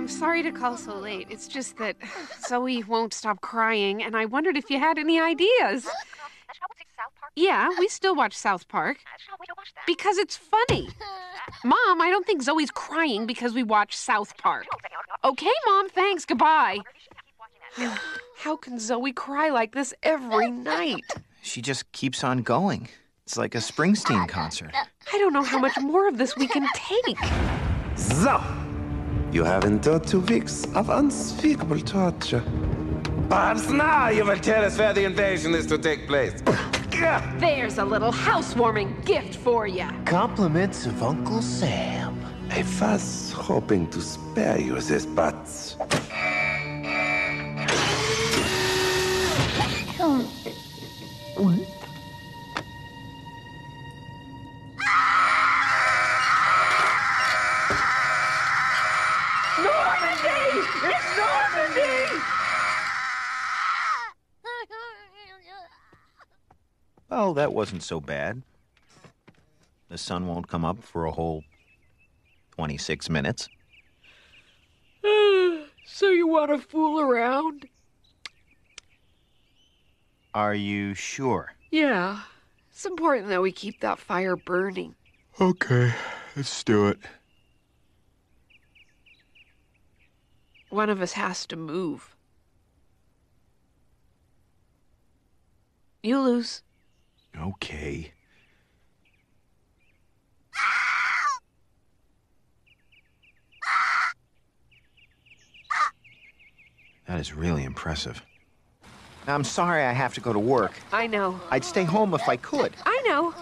I'm sorry to call so late. It's just that Zoe won't stop crying, and I wondered if you had any ideas. Yeah, we still watch South Park. Because it's funny. Mom, I don't think Zoe's crying because we watch South Park. Okay, Mom, thanks. Goodbye. How can Zoe cry like this every night? She just keeps on going. It's like a Springsteen concert. I don't know how much more of this we can take. So, you have endured two weeks of unspeakable torture. Perhaps now you will tell us where the invasion is to take place. There's a little housewarming gift for you. Compliments of Uncle Sam. I was hoping to spare you this, but that wasn't so bad. The sun won't come up for a whole 26 minutes. so you want to fool around? Are you sure? Yeah. It's important that we keep that fire burning. Okay, let's do it. One of us has to move. You lose. Okay. That is really impressive. I'm sorry I have to go to work. I know. I'd stay home if I could. I know.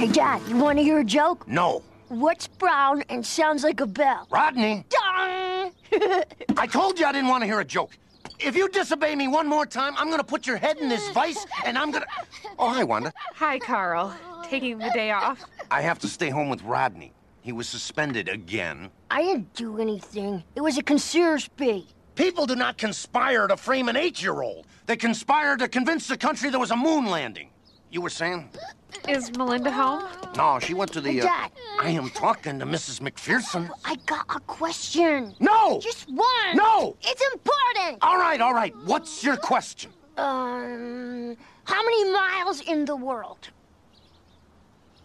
Hey, Dad, you want to hear a joke? No. What's brown and sounds like a bell? Rodney, Dong! I told you I didn't want to hear a joke. If you disobey me one more time, I'm gonna put your head in this vice and I'm gonna. Oh, hi, Wanda. Hi, Carl. Taking the day off. I have to stay home with Rodney. He was suspended again. I didn't do anything. It was a conspiracy. People do not conspire to frame an eight year old, they conspire to convince the country there was a moon landing. You were saying? Is Melinda home? No, she went to the. Uh, Dad. I am talking to Mrs. MacPherson. I got a question. No! Just one. No! It's important. All right, all right. What's your question? Um, how many miles in the world?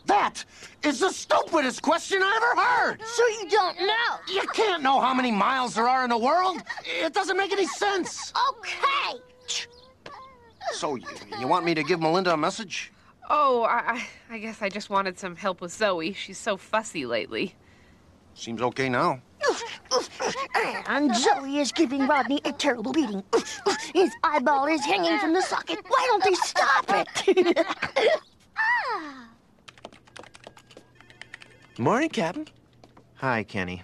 That is the stupidest question I ever heard. So you don't know. You can't know how many miles there are in the world. It doesn't make any sense. Okay. So, you, you want me to give Melinda a message? Oh, I, I, I guess I just wanted some help with Zoe. She's so fussy lately. Seems okay now. And Zoe is giving Rodney a terrible beating. His eyeball is hanging from the socket. Why don't they stop it? morning, Captain. Hi, Kenny.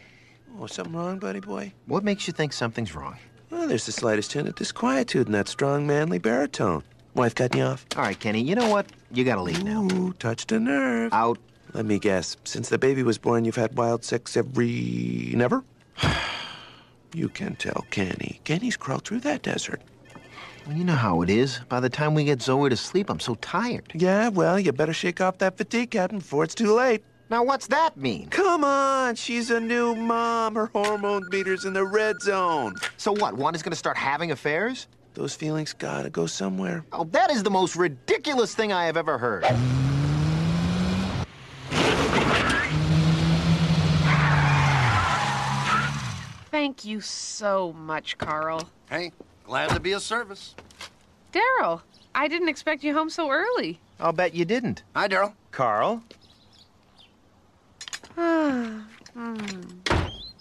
Oh, something wrong, buddy boy? What makes you think something's wrong? Well, there's the slightest hint of disquietude in that strong, manly baritone. Wife cutting you off? All right, Kenny, you know what? You gotta leave now. Ooh, touched a nerve. Out. Let me guess. Since the baby was born, you've had wild sex every. never? you can tell Kenny. Kenny's crawled through that desert. Well, you know how it is. By the time we get Zoe to sleep, I'm so tired. Yeah, well, you better shake off that fatigue, Captain, before it's too late. Now, what's that mean? Come on, she's a new mom. Her hormone meter's in the red zone. So what? Wanda's gonna start having affairs? Those feelings gotta go somewhere. Oh, that is the most ridiculous thing I have ever heard. Thank you so much, Carl. Hey, glad to be of service. Darryl, I didn't expect you home so early. I'll bet you didn't. Hi, Darryl. Carl? Hmm.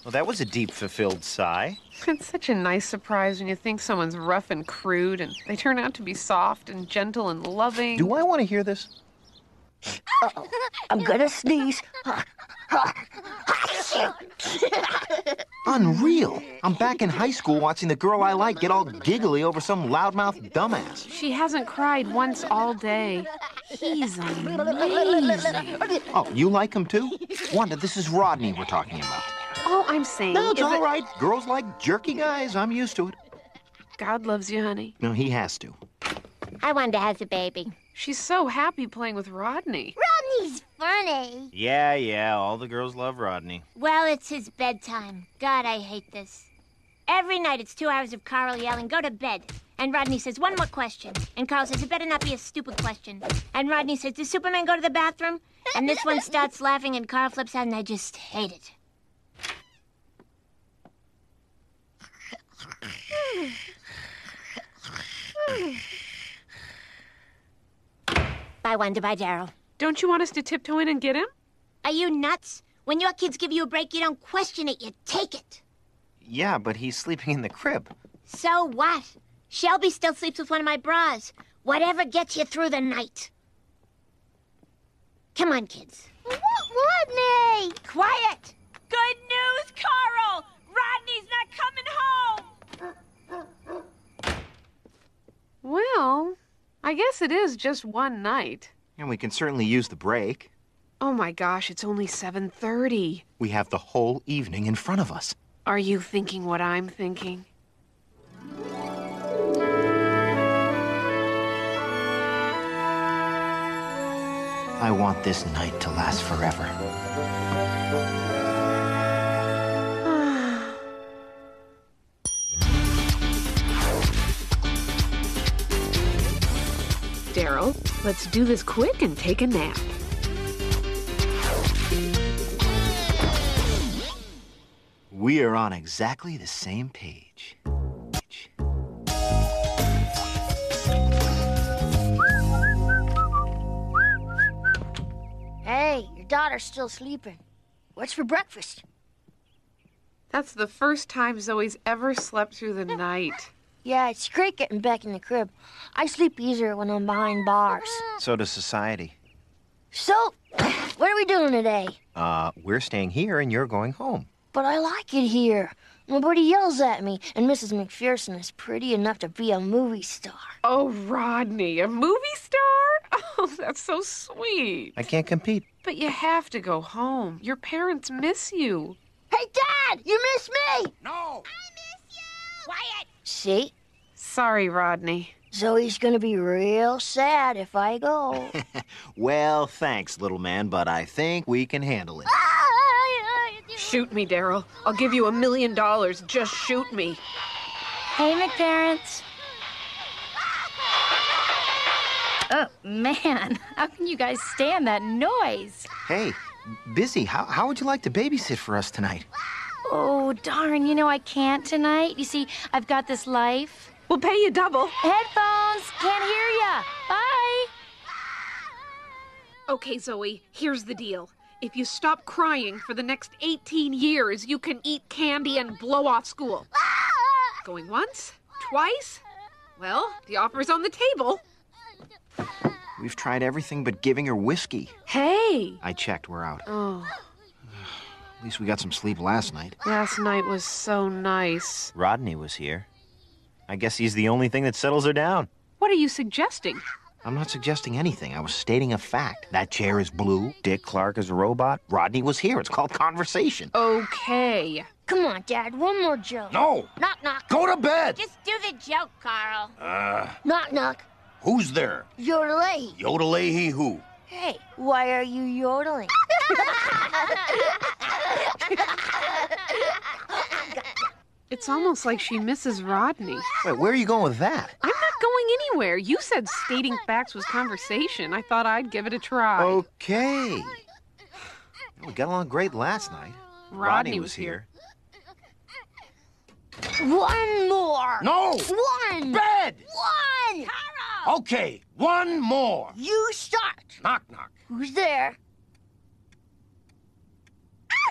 Well, that was a deep, fulfilled sigh. It's such a nice surprise when you think someone's rough and crude and they turn out to be soft and gentle and loving. Do I want to hear this? I'm gonna sneeze. Unreal. I'm back in high school watching the girl I like get all giggly over some loudmouth dumbass. She hasn't cried once all day. He's amazing. Oh, you like him too? Wanda, this is Rodney we're talking about. All I'm saying No, it's is all that right. Girls like jerky guys. I'm used to it. God loves you, honey. No, he has to. I wanted to have a baby. She's so happy playing with Rodney. Rodney's funny. Yeah, yeah. All the girls love Rodney. Well, it's his bedtime. God, I hate this. Every night it's two hours of Carl yelling, go to bed. And Rodney says, one more question. And Carl says, it better not be a stupid question. And Rodney says, does Superman go to the bathroom? And this one starts laughing and Carl flips out and I just hate it. Bye, to Bye, Darryl. Don't you want us to tiptoe in and get him? Are you nuts? When your kids give you a break, you don't question it, you take it. Yeah, but he's sleeping in the crib. So what? Shelby still sleeps with one of my bras. Whatever gets you through the night. Come on, kids. What, Rodney! Quiet! Good news, Carl! Rodney's not coming home! Well, I guess it is just one night. And we can certainly use the break. Oh my gosh, it's only 7:30. We have the whole evening in front of us. Are you thinking what I'm thinking? I want this night to last forever. Darryl, let's do this quick and take a nap. We are on exactly the same page. Hey, your daughter's still sleeping. What's for breakfast? That's the first time Zoe's ever slept through the night. Yeah, it's great getting back in the crib. I sleep easier when I'm behind bars. So does society. So, what are we doing today? Uh, we're staying here and you're going home. But I like it here. Nobody yells at me, and Mrs. MacPherson is pretty enough to be a movie star. Oh, Rodney, a movie star? Oh, that's so sweet. I can't compete. But you have to go home. Your parents miss you. Hey, Dad, you miss me! No! I miss you! Quiet! See? Sorry, Rodney. Zoe's gonna be real sad if I go. Well, thanks, little man, but I think we can handle it. Shoot me, Darryl. I'll give you a million dollars. Just shoot me. hey, McParents. Oh, man. How can you guys stand that noise? Hey, Bizzy, how, how would you like to babysit for us tonight? Oh, darn. You know I can't tonight. You see, I've got this life. We'll pay you double. Headphones. Can't hear ya. Bye. Okay, Zoe, here's the deal. If you stop crying for the next 18 years, you can eat candy and blow off school. Going once? Twice? Well, the offer's on the table. We've tried everything but giving her whiskey. Hey! I checked, we're out. Oh, At least we got some sleep last night. last night was so nice. Rodney was here. I guess he's the only thing that settles her down. What are you suggesting? I'm not suggesting anything. I was stating a fact. That chair is blue. Dick Clark is a robot. Rodney was here. It's called conversation. Okay. Come on, Dad, one more joke. No! Knock, knock. Go to bed! Just do the joke, Carl. Uh, Knock, knock. who's there? Yodelay. Yodelay he who? Hey, why are you yodeling? It's almost like she misses Rodney. Wait, where are you going with that? I'm not going anywhere. You said stating facts was conversation. I thought I'd give it a try. Okay. We got along great last night. Rodney was here. One more. No! One. Bed! One. Okay, one more. You start. Knock, knock. Who's there?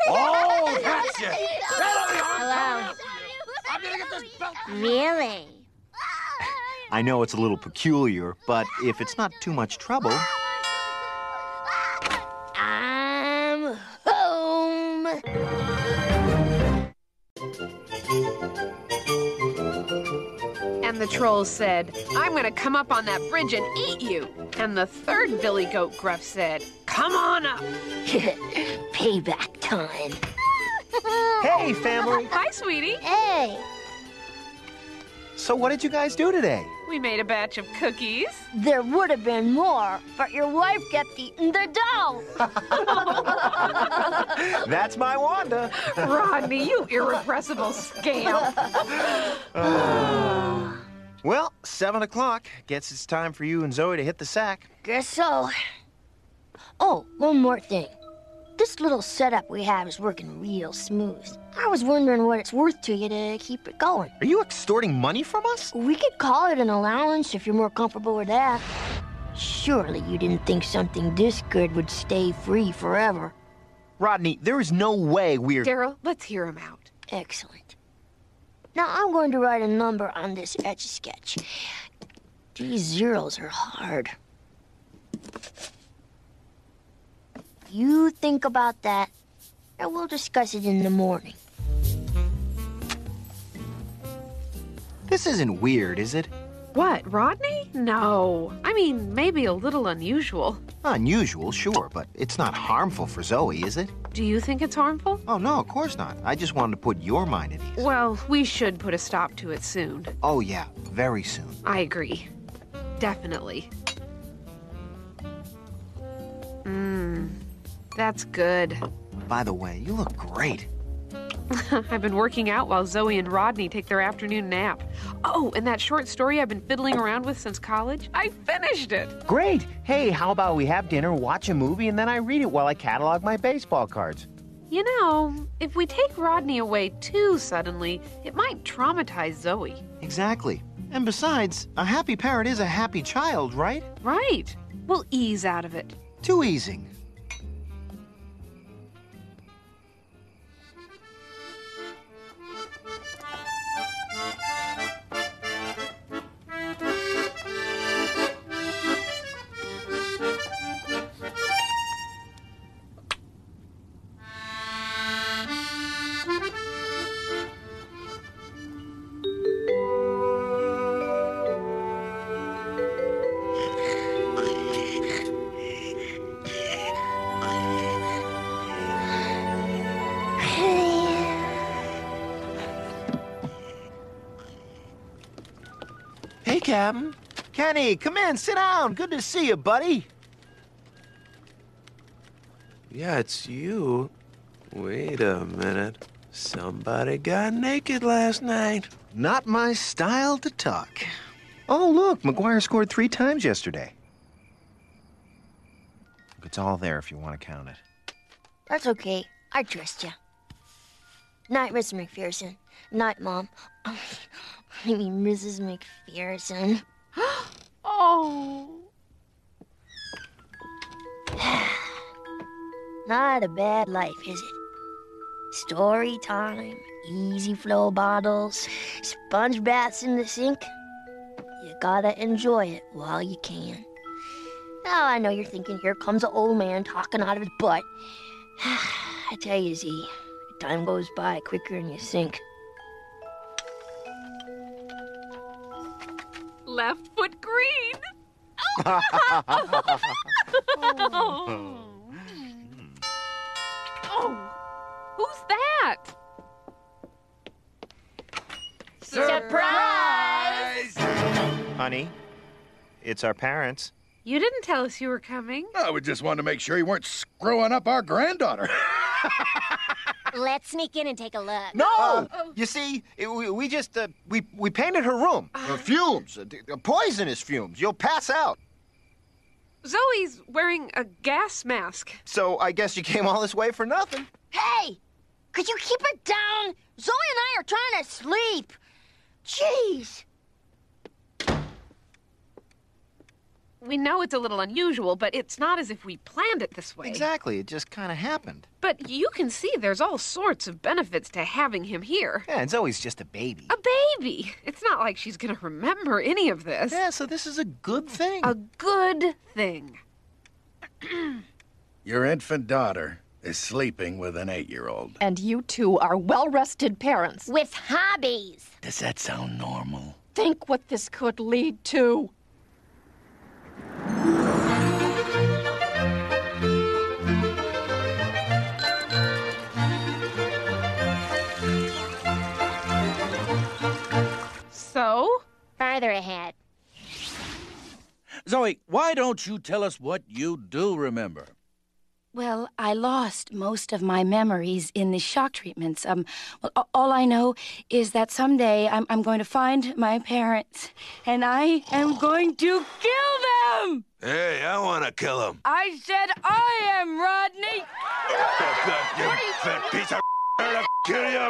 Oh, that's it. That'll be on. Hello. I'm gonna get this belt. Really? I know it's a little peculiar, but if it's not too much trouble. I'm home. And the troll said, I'm gonna come up on that bridge and eat you. And the third Billy Goat Gruff said, Come on up. Payback time. Hey, family. Hi, sweetie. Hey. So, what did you guys do today? We made a batch of cookies. There would have been more, but your wife kept eating the dough. That's my Wanda. Rodney, you irrepressible scamp. Uh, well, seven o'clock. Guess it's time for you and Zoe to hit the sack. Guess so. Oh, one more thing. This little setup we have is working real smooth. I was wondering what it's worth to you to keep it going. Are you extorting money from us? We could call it an allowance if you're more comfortable with that. Surely you didn't think something this good would stay free forever. Rodney, there is no way we're. Darryl, let's hear him out. Excellent. Now I'm going to write a number on this etch a sketch. These zeros are hard. You think about that, and we'll discuss it in the morning. This isn't weird, is it? What, Rodney? No. I mean, maybe a little unusual. Unusual, sure, but it's not harmful for Zoe, is it? Do you think it's harmful? Oh, no, of course not. I just wanted to put your mind at ease. Well, we should put a stop to it soon. Oh, yeah, very soon. I agree. Definitely. That's good. By the way, you look great. I've been working out while Zoe and Rodney take their afternoon nap. Oh, and that short story I've been fiddling around with since college, I finished it. Great. Hey, how about we have dinner, watch a movie, and then I read it while I catalog my baseball cards? You know, if we take Rodney away too suddenly, it might traumatize Zoe. Exactly. And besides, a happy parent is a happy child, right? Right. We'll ease out of it. Too easing. Captain. Kenny, come in, sit down. Good to see you, buddy. Yeah, it's you. Wait a minute. Somebody got naked last night. Not my style to talk. Oh, look, McGuire scored three times yesterday. It's all there if you want to count it. That's okay. I trust you. Night, Mr. MacPherson. Night, Mom. I mean, Mrs. MacPherson. Oh. Not a bad life, is it? Story time, easy flow bottles, sponge baths in the sink. You gotta enjoy it while you can. Now I know you're thinking, here comes an old man talking out of his butt. I tell you, Z, time goes by quicker than you think. Left foot green. Oh. oh. Who's that? Surprise! Honey, it's our parents. You didn't tell us you were coming. I would just want to make sure you weren't screwing up our granddaughter. Let's sneak in and take a look. No! You see, it, we, we just, uh, we, we painted her room. Uh, fumes, uh, d- uh, poisonous fumes. You'll pass out. Zoe's wearing a gas mask. So I guess you came all this way for nothing. Hey! Could you keep it down? Zoe and I are trying to sleep. Jeez. We know it's a little unusual, but it's not as if we planned it this way. Exactly, it just kind of happened. But you can see there's all sorts of benefits to having him here. Yeah, and Zoe's just a baby. A baby! It's not like she's gonna remember any of this. Yeah, so this is a good thing. A good thing. Your infant daughter is sleeping with an eight-year-old. And you two are well rested parents. With hobbies. Does that sound normal? Think what this could lead to. Zoe, why don't you tell us what you do remember? Well, I lost most of my memories in the shock treatments. Um, well, all I know is that someday I'm, I'm going to find my parents, and I am going to kill them! Hey, I want to kill him. I said I am, Rodney! You fat piece of I'll kill you.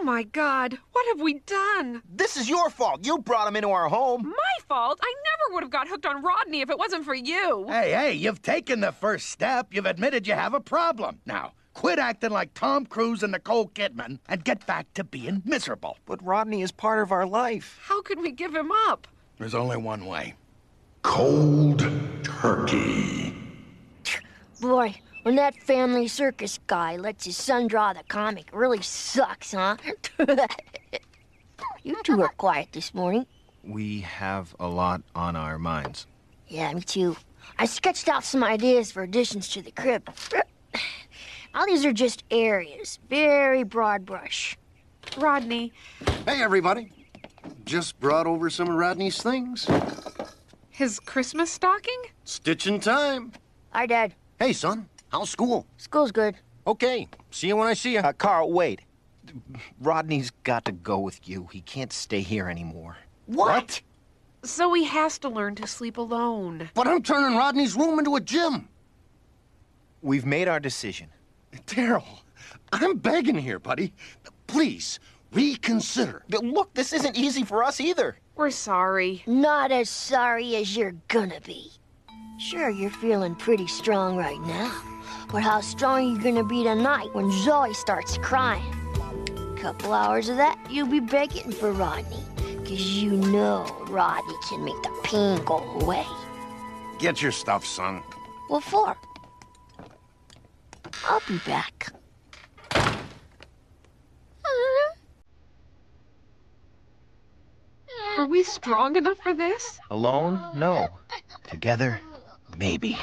Oh my god, what have we done? This is your fault. You brought him into our home. My fault? I never would have got hooked on Rodney if it wasn't for you. Hey, hey, you've taken the first step. You've admitted you have a problem. Now, quit acting like Tom Cruise and Nicole Kidman and get back to being miserable. But Rodney is part of our life. How could we give him up? There's only one way. Cold turkey. Boy, when that family circus guy lets his son draw the comic, it really sucks, huh? you two are quiet this morning. We have a lot on our minds. Yeah, me too. I sketched out some ideas for additions to the crib. All these are just areas, very broad brush. Rodney. Hey, everybody. Just brought over some of Rodney's things. His Christmas stocking? Stitching time. Hi, Dad. Hey, son. How's school? School's good. Okay. See you when I see you. Uh, Carl, wait. Rodney's got to go with you. He can't stay here anymore. What? So he has to learn to sleep alone. But I'm turning Rodney's room into a gym. We've made our decision. Darryl, I'm begging here, buddy. Please, reconsider. Look, this isn't easy for us either. We're sorry. Not as sorry as you're gonna be. Sure, you're feeling pretty strong right now. But how strong are you gonna be tonight when Zoe starts crying? Couple hours of that, you'll be begging for Rodney. Cause you know Rodney can make the pain go away. Get your stuff, son. What for? I'll be back. Are we strong enough for this? Alone? No. Together? Maybe.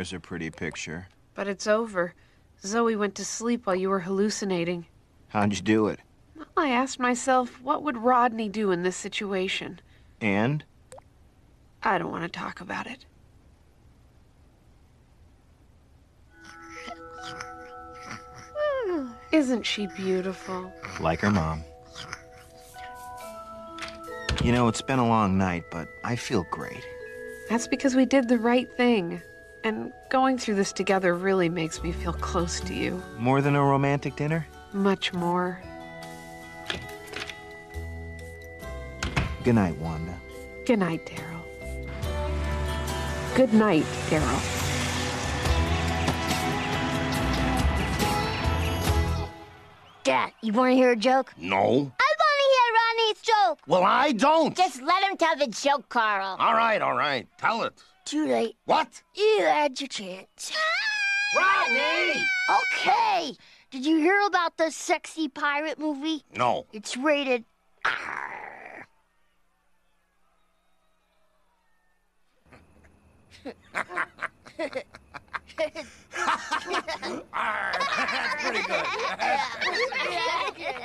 There's a pretty picture. But it's over. Zoe went to sleep while you were hallucinating. How'd you do it? I asked myself, what would Rodney do in this situation? And? I don't want to talk about it. Isn't she beautiful? Like her mom. You know, it's been a long night, but I feel great. That's because we did the right thing. And going through this together really makes me feel close to you. More than a romantic dinner? Much more. Good night, Wanda. Good night, Darryl. Good night, Darryl. Dad, you wanna hear a joke? No. I wanna hear Ronnie's joke! Well, I don't. Just let him tell the joke, Carl. All right, all right. Tell it. Too late. What? You had your chance. Rodney! Okay. Did you hear about the sexy pirate movie? No. It's rated R. That's pretty good. Yeah.